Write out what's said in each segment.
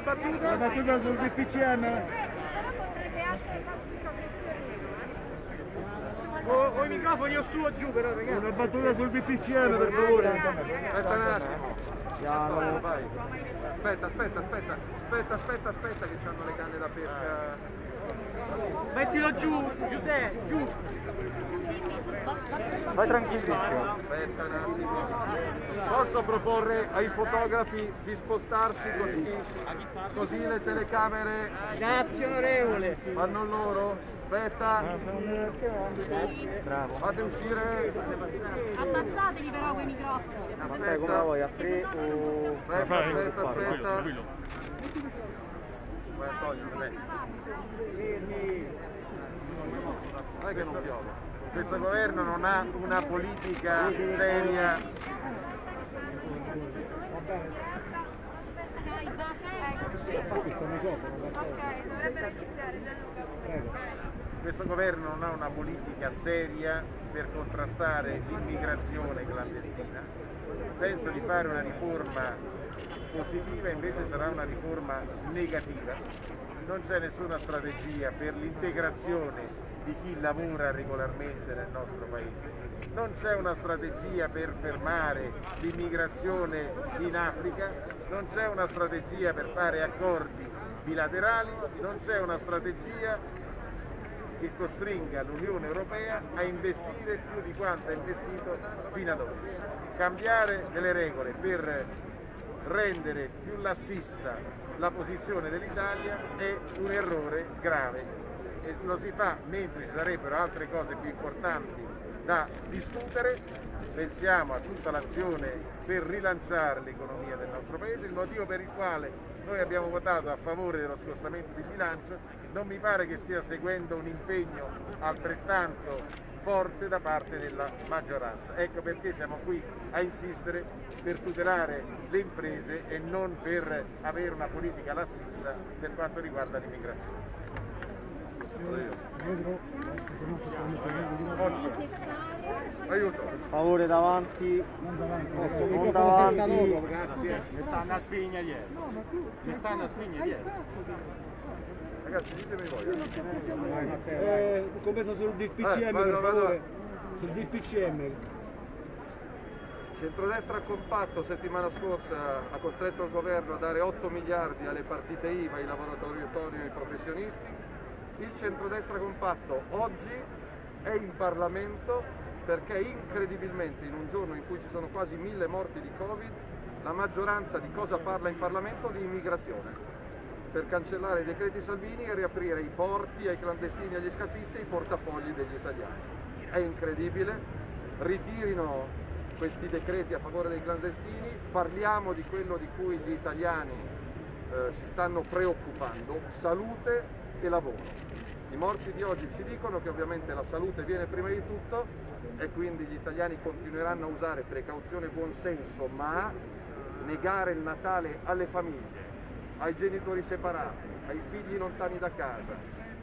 battuta sul DPCM. Ho, ho i microfoni o su o giù però ragazzi. Una battuta sul DPCM per favore. Aspetta un attimo. Aspetta, aspetta, aspetta, aspetta, aspetta, aspetta che hanno le canne da pesca. Mettilo giù, Giuseppe, giù. Vai tranquillissimo. Aspetta un attimo. Posso proporre ai fotografi di spostarsi così, così le telecamere Grazie onorevole. fanno loro? Aspetta, Bravo. fate uscire. Abbassatevi però quei microfoni. Vai come la Aspetta, vuoi, a tre o... aspetta, aspetta, aspetta. Vai Antonio, vai. Non è che non piove. Questo governo non ha una politica seria. Questo governo non ha una politica seria per contrastare l'immigrazione clandestina. Pensa di fare una riforma positiva, invece sarà una riforma negativa. Non c'è nessuna strategia per l'integrazione di chi lavora regolarmente nel nostro paese. Non c'è una strategia per fermare l'immigrazione in Africa, non c'è una strategia per fare accordi bilaterali, non c'è una strategia che costringa l'Unione Europea a investire più di quanto ha investito fino ad oggi. Cambiare delle regole per rendere più lassista la posizione dell'Italia è un errore grave e lo si fa mentre ci sarebbero altre cose più importanti da discutere. Pensiamo a tutta l'azione per rilanciare l'economia del nostro Paese, il motivo per il quale noi abbiamo votato a favore dello scostamento di bilancio non mi pare che stia seguendo un impegno altrettanto forte da parte della maggioranza. Ecco perché siamo qui a insistere per tutelare le imprese e non per avere una politica lassista per quanto riguarda l'immigrazione. Aiuto. Favore davanti. Non davanti. Grazie. Mi stanno a spigna ieri. Mi stanno a spigna ieri. Ragazzi, ditemi voi. eh. Commento sul DPCM Eh, vado, vado. Sul DPCM. Centrodestra compatto settimana scorsa ha costretto il governo a dare 8 miliardi alle partite IVA, ai lavoratori autonomi e ai professionisti. Il centrodestra compatto oggi è in Parlamento perché incredibilmente in un giorno in cui ci sono quasi mille morti di Covid, la maggioranza di cosa parla in Parlamento? Di immigrazione. Per cancellare i decreti Salvini e riaprire i porti ai clandestini e agli scafisti e i portafogli degli italiani. È incredibile, ritirino questi decreti a favore dei clandestini, parliamo di quello di cui gli italiani eh, si stanno preoccupando, salute e lavoro. I morti di oggi ci dicono che ovviamente la salute viene prima di tutto e quindi gli italiani continueranno a usare precauzione e buonsenso, ma negare il Natale alle famiglie, ai genitori separati, ai figli lontani da casa,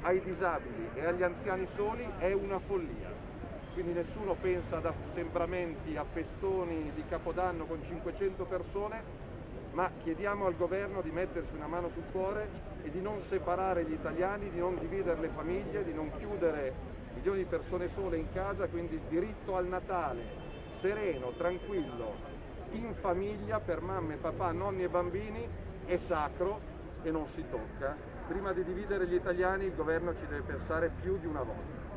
ai disabili e agli anziani soli è una follia. Quindi nessuno pensa ad assembramenti a festoni di Capodanno con 500 persone, ma chiediamo al governo di mettersi una mano sul cuore e di non separare gli italiani, di non dividere le famiglie, di non chiudere milioni di persone sole in casa, quindi il diritto al Natale sereno, tranquillo, in famiglia per mamme, papà, nonni e bambini è sacro e non si tocca. Prima di dividere gli italiani il governo ci deve pensare più di una volta.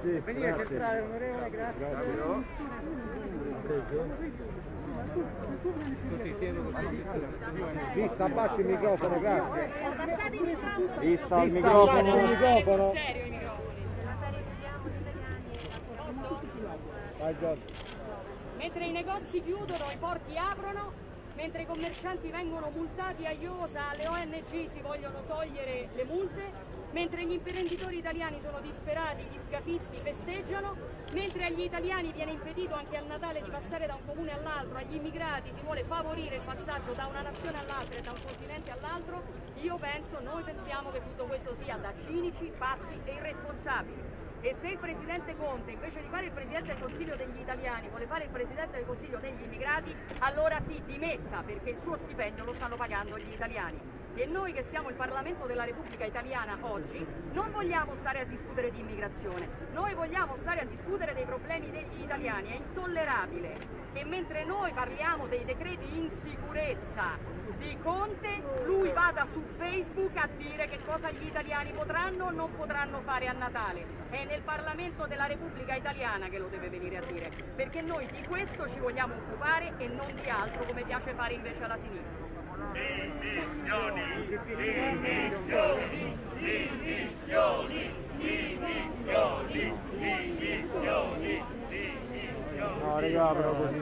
Sì, grazie. Vista, abbassi il microfono, grazie. Vista il abbassi il microfono. microfono. Mentre i negozi chiudono, i porti aprono, mentre i commercianti vengono multati a IOSA, alle ONG si vogliono togliere le multe, mentre gli imprenditori italiani sono disperati, gli scafisti festeggiano, mentre agli italiani viene impedito anche al Natale di passare da un comune all'altro, agli immigrati si vuole favorire il passaggio da una nazione all'altra e da un continente all'altro, io penso, noi pensiamo che tutto questo sia da cinici, pazzi e irresponsabili. E se il Presidente Conte, invece di fare il Presidente del Consiglio degli italiani, vuole fare il Presidente del Consiglio degli immigrati, allora sì, dimetta, perché il suo stipendio lo stanno pagando gli italiani. E noi che siamo il Parlamento della Repubblica Italiana oggi non vogliamo stare a discutere di immigrazione, noi vogliamo stare a discutere dei problemi degli italiani. È intollerabile che mentre noi parliamo dei decreti in sicurezza di Conte, lui vada su Facebook a dire che cosa gli italiani potranno o non potranno fare a Natale. È nel Parlamento della Repubblica Italiana che lo deve venire a dire, perché noi di questo ci vogliamo occupare e non di altro come piace fare invece alla sinistra. No, raga, però così.